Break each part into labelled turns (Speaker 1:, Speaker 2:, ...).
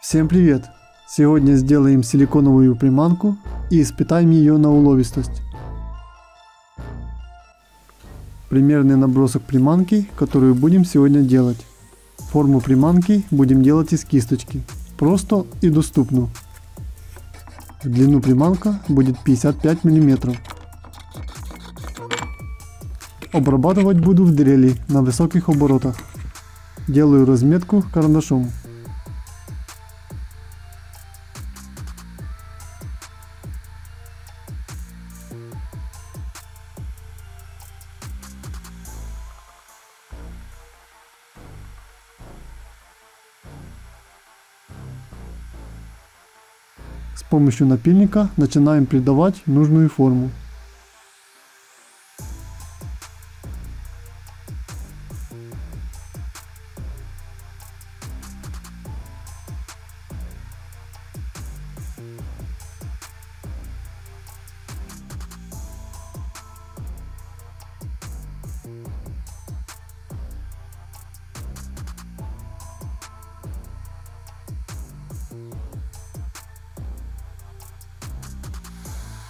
Speaker 1: Всем привет! Сегодня сделаем силиконовую приманку и испытаем ее на уловистость. Примерный набросок приманки, которую будем сегодня делать. Форму приманки будем делать из кисточки. Просто и доступно. В длину приманка будет 55 мм. Обрабатывать буду в дрели на высоких оборотах. Делаю разметку карандашом. С помощью напильника начинаем придавать нужную форму.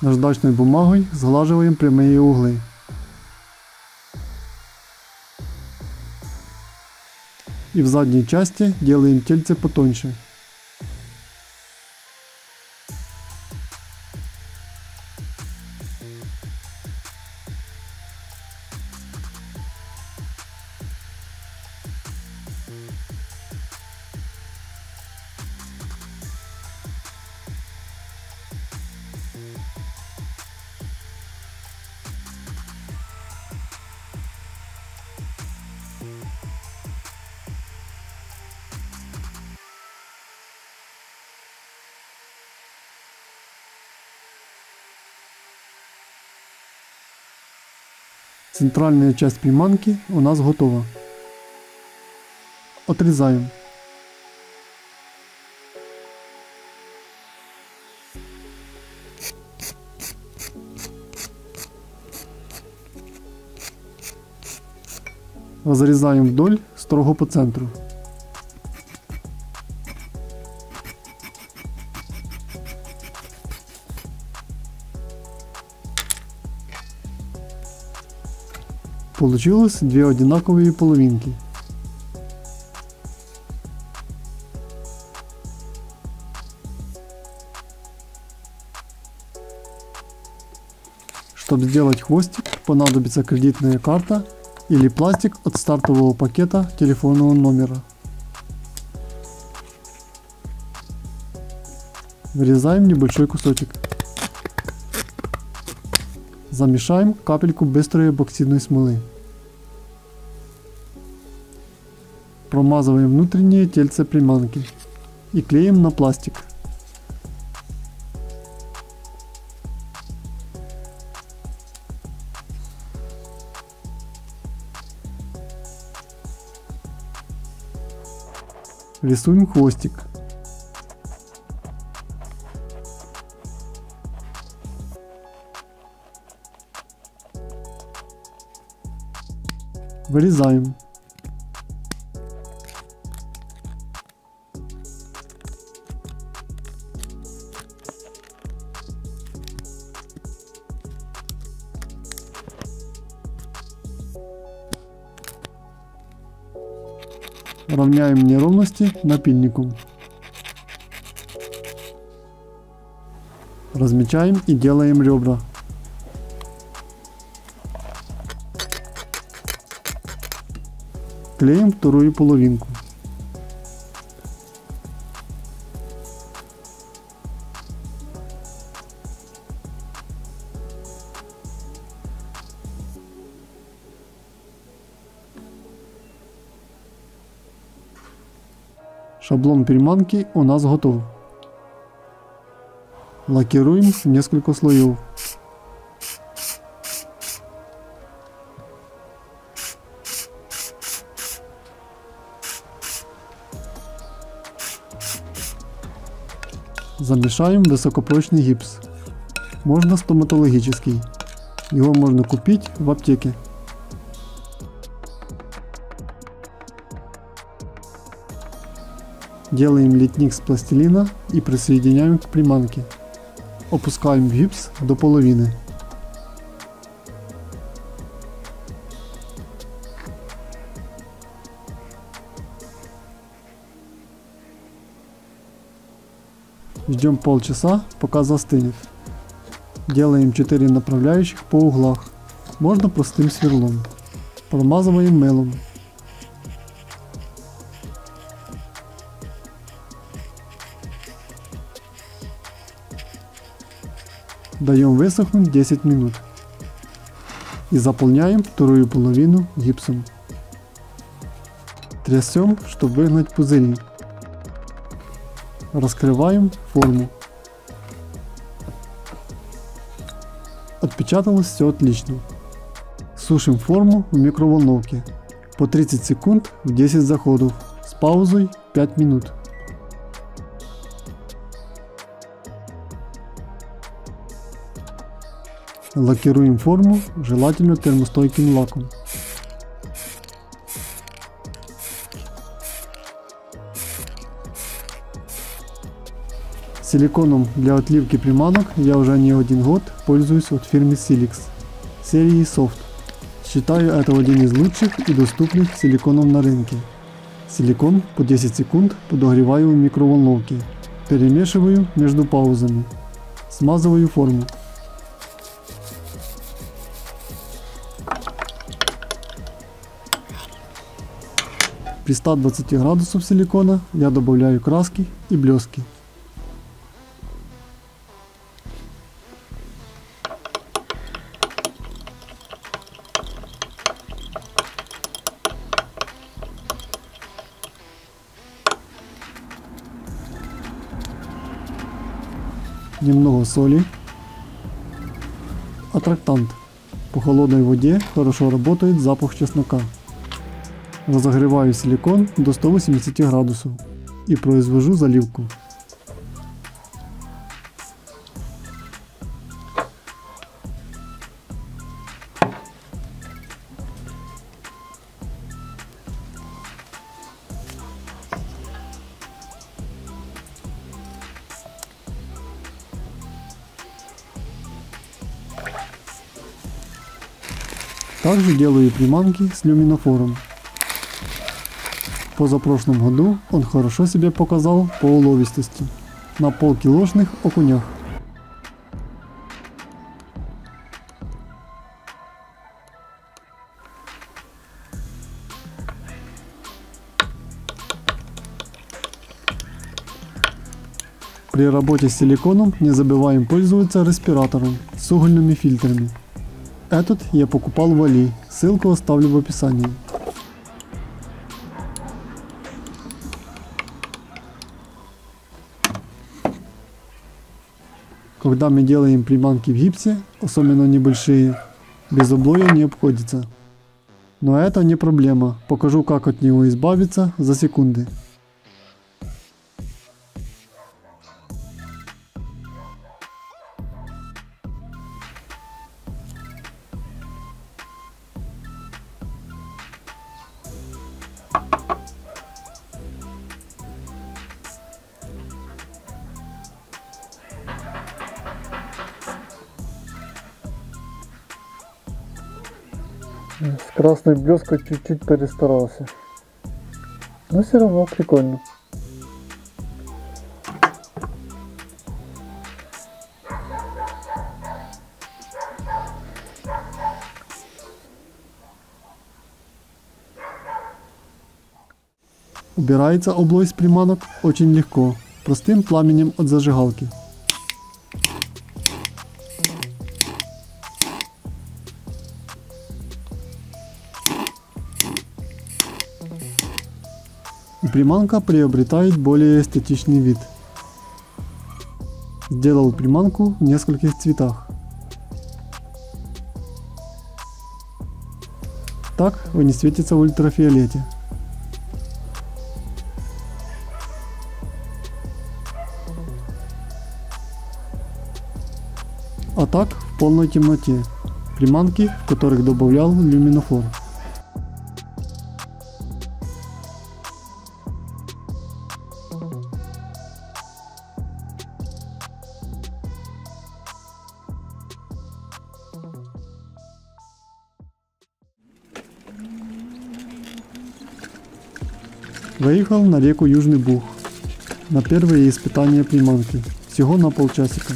Speaker 1: наждачною бумагою зглажуємо прямі угли. И в задней части делаем тельце потоньше. Центральная часть приманки у нас готова. Отрезаем. Разрезаем вдоль строго по центру. Получилось две одинаковые половинки. Чтобы сделать хвостик, понадобится кредитная карта или пластик от стартового пакета телефонного номера. Вырезаем небольшой кусочек. Замешаем капельку быстрой эпоксидной смолы. Промазываем внутренние тельце приманки и клеим на пластик. Рисуем хвостик. Вырезаем. Равняем неровности напильником. Размечаем и делаем ребра. Клеим вторую половинку. Шаблон приманки у нас готов. Лакируем несколько слоев. Замішаємо високопрочний гіпс. Можна стоматологічний. Його можна купити в аптеці. Делаем литник с пластилина и присоединяем к приманке. Опускаем гипс до половины. Ждем полчаса, пока застынет. Делаем 4 направляющих по углах, можно простым сверлом. Промазываем мелом. Даем высохнуть 10 минут. И заполняем вторую половину гипсом. Трясем, чтобы выгнать пузыри. Раскрываем форму. Отпечаталось все отлично. Сушим форму в микроволновке по 30 секунд в 10 заходов с паузой 5 минут. Лакируем форму, желательно термостойким лаком. Силиконом для отливки приманок я уже не один год пользуюсь от фирмы Silix серии Soft. Считаю это один из лучших и доступных силиконов на рынке. Силикон по 10 секунд подогреваю в микроволновке. Перемешиваю между паузами. Смазываю форму. При 120 градусах силикона я добавляю краски и блески. Немного соли, аттрактант. По холодной воде хорошо работает запах чеснока. Разогреваю силикон до 180 градусов и произвожу заливку. Также делаю приманки с люминофором. Позапрошлом году он хорошо себя показал по уловистости на полкилошных окунях. При работе с силиконом не забываем пользоваться респиратором с угольными фильтрами. Этот я покупал в Али, ссылку оставлю в описании. Когда мы делаем приманки в гипсе, особенно небольшие, без облоя не обходится. Но это не проблема, покажу как от него избавиться за секунды. С красной блеской чуть-чуть перестарался. Но все равно прикольно. Убирается область приманок очень легко, простым пламенем от зажигалки. Приманка приобретает более эстетичный вид. Сделал приманку в нескольких цветах. Так вы не светится в ультрафиолете. А так в полной темноте. Приманки, в которых добавлял люминофор. Выехал на реку Южный Буг. На первые испытания приманки. Всего на полчасика.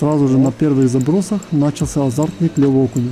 Speaker 1: Сразу же на первых забросах начался азартный клев окуня.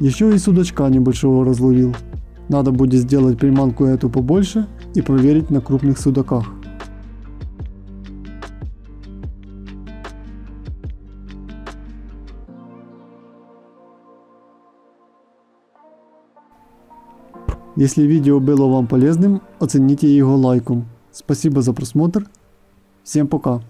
Speaker 1: Еще и судачка небольшого разловил. Надо будет сделать приманку эту побольше и проверить на крупных судаках. Если видео было вам полезным, оцените его лайком. Спасибо за просмотр. Всем пока.